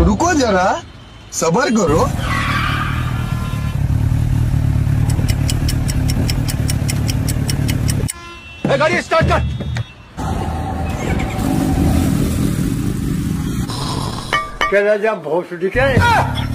रुको जरा सबर करो। गाड़ी स्टार्ट कर। क्या राजा भोसडी क्या के